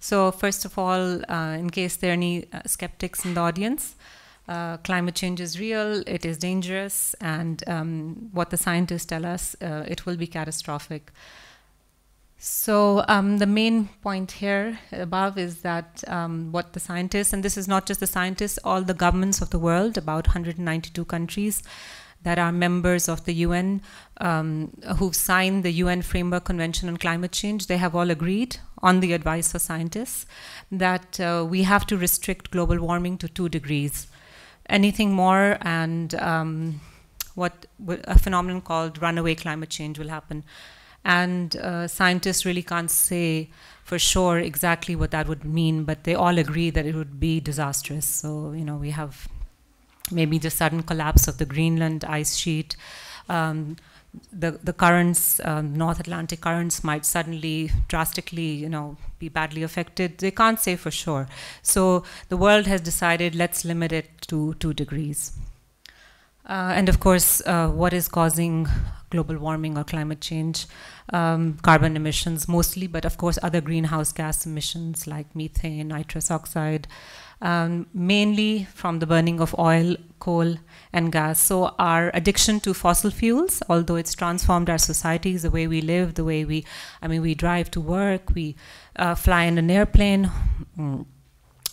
So first of all, uh, in case there are any uh, skeptics in the audience, uh, climate change is real, it is dangerous, and um, what the scientists tell us, uh, it will be catastrophic. So um, the main point here above is that um, what the scientists, and this is not just the scientists, all the governments of the world, about 192 countries that are members of the UN, um, who've signed the UN Framework Convention on Climate Change, they have all agreed on the advice of scientists that uh, we have to restrict global warming to two degrees. Anything more and um, what a phenomenon called runaway climate change will happen and uh, scientists really can't say for sure exactly what that would mean, but they all agree that it would be disastrous. So, you know, we have maybe the sudden collapse of the Greenland ice sheet. Um, the, the currents, um, North Atlantic currents might suddenly drastically, you know, be badly affected. They can't say for sure. So the world has decided let's limit it to two degrees. Uh, and of course, uh, what is causing global warming or climate change? Um, carbon emissions mostly, but of course other greenhouse gas emissions like methane, nitrous oxide, um, mainly from the burning of oil, coal, and gas. So our addiction to fossil fuels, although it's transformed our societies, the way we live, the way we, I mean, we drive to work, we uh, fly in an airplane. Mm,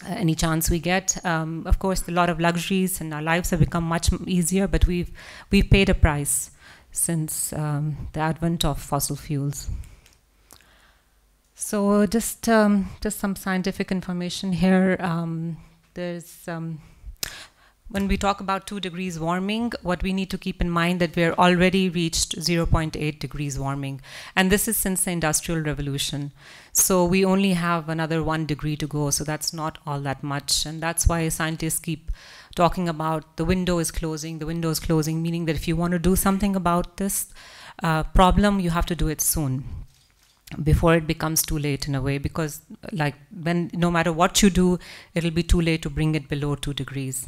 any chance we get. Um, of course, a lot of luxuries and our lives have become much easier, but we've we've paid a price since um, the advent of fossil fuels. So just um, just some scientific information here. Um, there's um, when we talk about two degrees warming, what we need to keep in mind that we're already reached 0.8 degrees warming. And this is since the Industrial Revolution. So we only have another one degree to go. So that's not all that much. And that's why scientists keep talking about the window is closing, the window is closing, meaning that if you want to do something about this uh, problem, you have to do it soon before it becomes too late in a way because like when no matter what you do it'll be too late to bring it below two degrees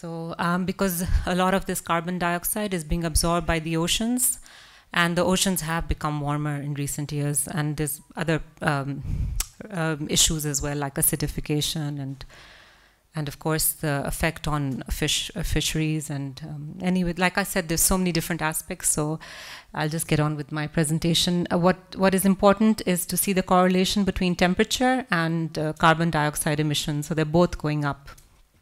so um, because a lot of this carbon dioxide is being absorbed by the oceans, and the oceans have become warmer in recent years, and there's other um, um, issues as well, like acidification and and of course the effect on fish uh, fisheries and um, anyway like i said there's so many different aspects so i'll just get on with my presentation. Uh, what what is important is to see the correlation between temperature and uh, carbon dioxide emissions so they're both going up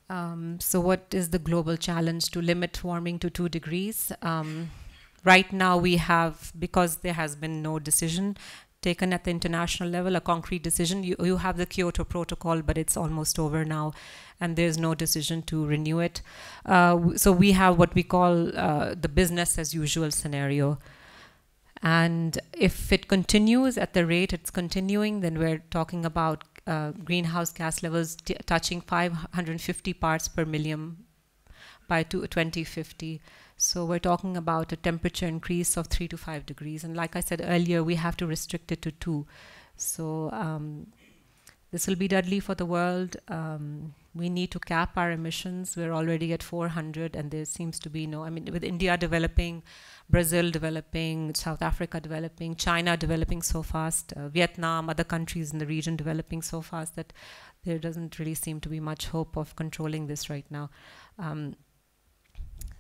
um, so what is the global challenge to limit warming to two degrees? Um, right now we have, because there has been no decision taken at the international level, a concrete decision, you, you have the Kyoto Protocol, but it's almost over now and there's no decision to renew it. Uh, so we have what we call uh, the business as usual scenario. And if it continues at the rate it's continuing, then we're talking about uh, greenhouse gas levels touching 550 parts per million by 2050. So we're talking about a temperature increase of three to five degrees. And like I said earlier, we have to restrict it to two. So um, this will be deadly for the world. Um, we need to cap our emissions. We're already at 400, and there seems to be no, I mean, with India developing, Brazil developing, South Africa developing, China developing so fast, uh, Vietnam, other countries in the region developing so fast that there doesn't really seem to be much hope of controlling this right now. Um,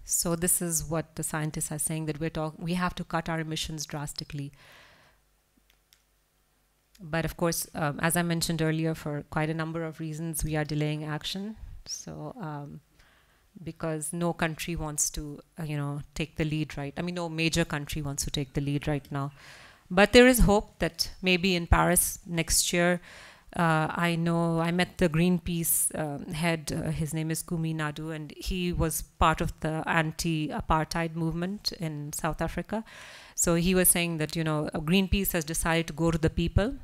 so this is what the scientists are saying that we're talking. We have to cut our emissions drastically. But of course, um, as I mentioned earlier, for quite a number of reasons, we are delaying action. So um, because no country wants to, uh, you know, take the lead right. I mean, no major country wants to take the lead right now. But there is hope that maybe in Paris next year, uh, I know I met the Greenpeace uh, head. Uh, his name is Kumi Naidoo, and he was part of the anti-apartheid movement in South Africa. So he was saying that you know Greenpeace has decided to go to the people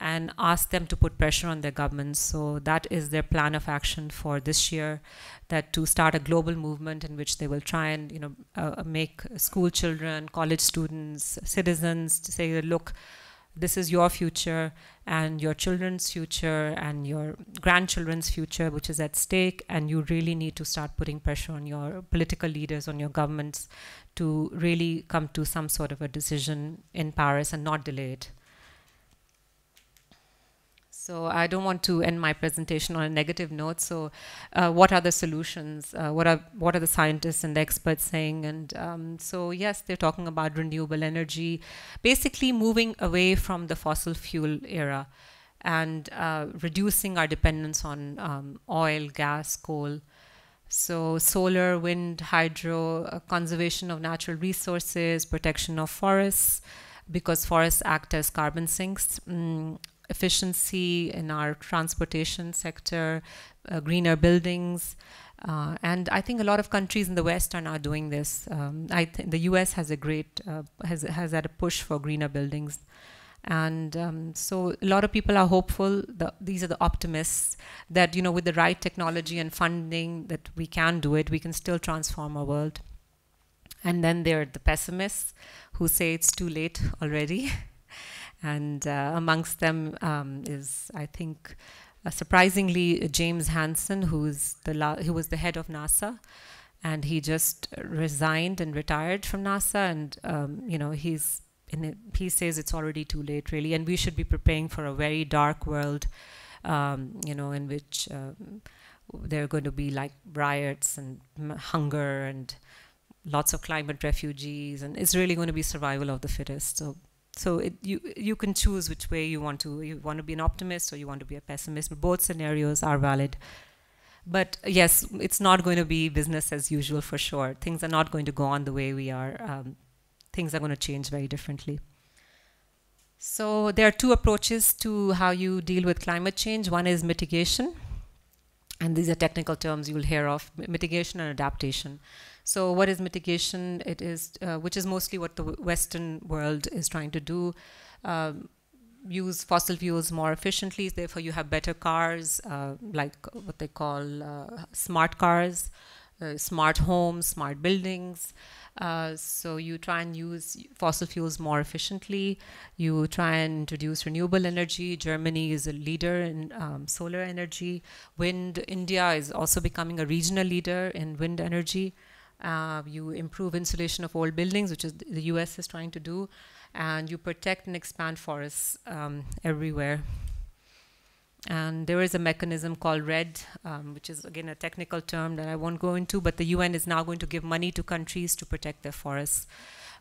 and ask them to put pressure on their governments. So that is their plan of action for this year, that to start a global movement in which they will try and you know uh, make school children, college students, citizens to say, look, this is your future and your children's future and your grandchildren's future, which is at stake, and you really need to start putting pressure on your political leaders, on your governments, to really come to some sort of a decision in Paris and not delay it. So I don't want to end my presentation on a negative note. So, uh, what are the solutions? Uh, what are what are the scientists and the experts saying? And um, so, yes, they're talking about renewable energy, basically moving away from the fossil fuel era and uh, reducing our dependence on um, oil, gas, coal. So, solar, wind, hydro, uh, conservation of natural resources, protection of forests, because forests act as carbon sinks. Mm, efficiency in our transportation sector, uh, greener buildings. Uh, and I think a lot of countries in the West are now doing this. Um, I think the U.S. has a great uh, has has had a push for greener buildings, and um, so a lot of people are hopeful. The, these are the optimists that you know with the right technology and funding that we can do it. We can still transform our world. And then there are the pessimists who say it's too late already. and uh, amongst them um, is, I think, uh, surprisingly James Hansen, who's the who was the head of NASA, and he just resigned and retired from NASA, and um, you know he's it, he says it's already too late, really, and we should be preparing for a very dark world, um, you know, in which um, there are going to be like riots and hunger and lots of climate refugees, and it's really going to be survival of the fittest. So so it, you you can choose which way you want to. You want to be an optimist or you want to be a pessimist. But both scenarios are valid. But yes, it's not going to be business as usual for sure. Things are not going to go on the way we are. Um, things are going to change very differently. So there are two approaches to how you deal with climate change. One is mitigation, and these are technical terms you'll hear of: mitigation and adaptation. So what is mitigation? It is, uh, which is mostly what the Western world is trying to do. Um, use fossil fuels more efficiently, therefore you have better cars, uh, like what they call uh, smart cars, uh, smart homes, smart buildings. Uh, so you try and use fossil fuels more efficiently. You try and introduce renewable energy. Germany is a leader in um, solar energy. Wind, India is also becoming a regional leader in wind energy. Uh, you improve insulation of old buildings, which is the US is trying to do, and you protect and expand forests um, everywhere. And there is a mechanism called REDD, um, which is again a technical term that I won't go into, but the UN is now going to give money to countries to protect their forests.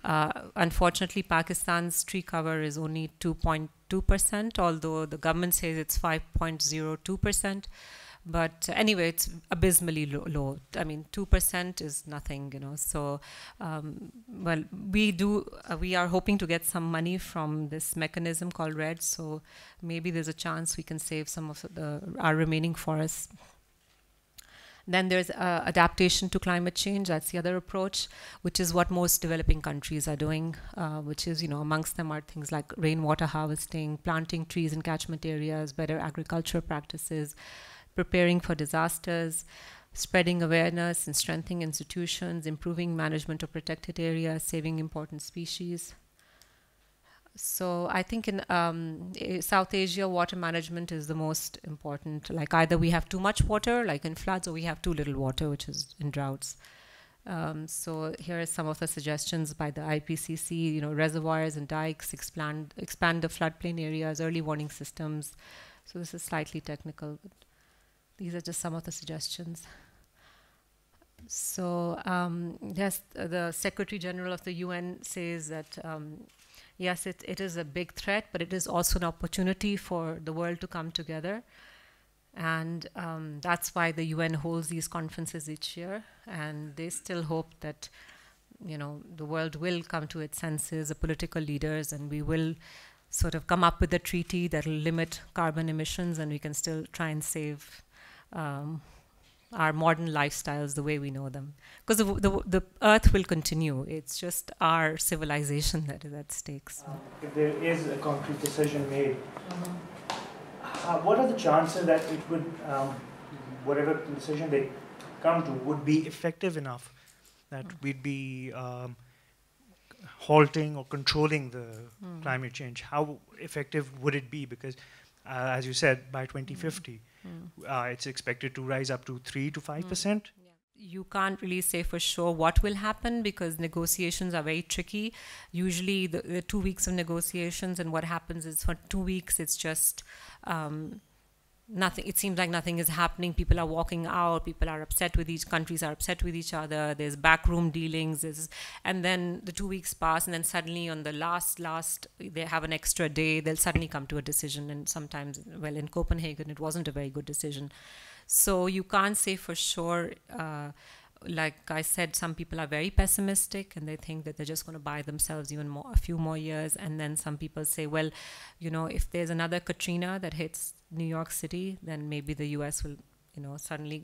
Uh, unfortunately, Pakistan's tree cover is only 2.2%, although the government says it's 5.02%. But anyway, it's abysmally low. I mean, two percent is nothing, you know. So, um, well, we do. Uh, we are hoping to get some money from this mechanism called REDD. So maybe there's a chance we can save some of the our remaining forests. Then there's uh, adaptation to climate change. That's the other approach, which is what most developing countries are doing. Uh, which is, you know, amongst them are things like rainwater harvesting, planting trees in catchment areas, better agriculture practices, preparing for disasters, spreading awareness and strengthening institutions, improving management of protected areas, saving important species. So I think in um, South Asia, water management is the most important. Like either we have too much water, like in floods, or we have too little water, which is in droughts. Um, so here are some of the suggestions by the IPCC. You know, reservoirs and dikes, expand expand the floodplain areas, early warning systems. So this is slightly technical. These are just some of the suggestions. So um, yes, the Secretary General of the UN says that um, yes, it, it is a big threat, but it is also an opportunity for the world to come together. And um, that's why the UN holds these conferences each year. And they still hope that, you know, the world will come to its senses, the political leaders, and we will sort of come up with a treaty that will limit carbon emissions and we can still try and save um, our modern lifestyles the way we know them. Because the, the, the, earth will continue. It's just our civilization that is at stake. So. Um, if there is a concrete decision made, uh, what are the chances that it would, um, whatever decision they come to, would be effective enough that mm. we'd be um, halting or controlling the mm. climate change? How effective would it be? Because, uh, as you said, by 2050, mm. Uh, it's expected to rise up to 3 to 5 percent. Yeah. you can't really say for sure what will happen because negotiations are very tricky. Usually, the, the two weeks of negotiations, and what happens is for two weeks, it's just um, nothing. It seems like nothing is happening. People are walking out. People are upset with each countries are upset with each other. There's backroom dealings. There's, and then the two weeks pass, and then suddenly on the last last, they have an extra day. They'll suddenly come to a decision, and sometimes, well, in Copenhagen, it wasn't a very good decision. So you can't say for sure. Uh, like I said, some people are very pessimistic and they think that they're just going to buy themselves even more, a few more years. And then some people say, well, you know, if there's another Katrina that hits New York City, then maybe the U.S. will, you know, suddenly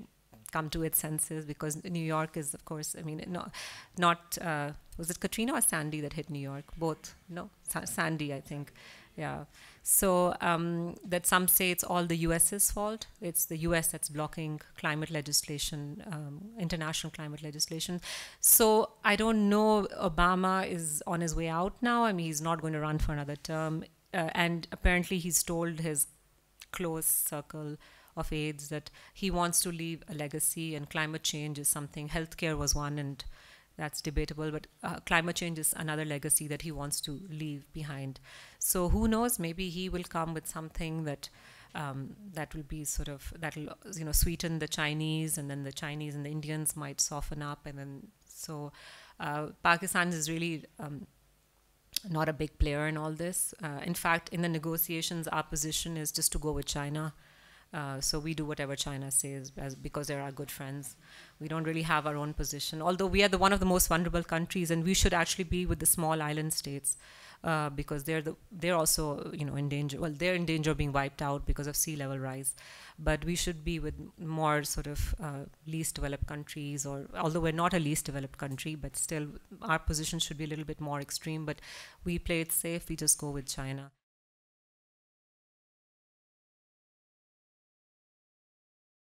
come to its senses because New York is, of course, I mean, not, not uh, was it Katrina or Sandy that hit New York? Both, no, Sa- Sandy, I think. Yeah. So um, that some say it's all the US's fault. It's the US that's blocking climate legislation, um, international climate legislation. So I don't know. Obama is on his way out now. I mean, he's not going to run for another term. Uh, and apparently, he's told his close circle of aides that he wants to leave a legacy, and climate change is something. Healthcare was one, and that's debatable, but uh, climate change is another legacy that he wants to leave behind. So who knows? Maybe he will come with something that um, that will be sort of that will you know sweeten the Chinese, and then the Chinese and the Indians might soften up, and then so uh, Pakistan is really. Um, not a big player in all this. Uh, in fact, in the negotiations, our position is just to go with China uh, so we do whatever China says as, because they're our good friends. We don't really have our own position, although we are the one of the most vulnerable countries, and we should actually be with the small island states uh, because they're the they're also you know in danger. Well, they're in danger of being wiped out because of sea level rise, but we should be with more sort of uh, least developed countries. Or although we're not a least developed country, but still our position should be a little bit more extreme. But we play it safe. We just go with China.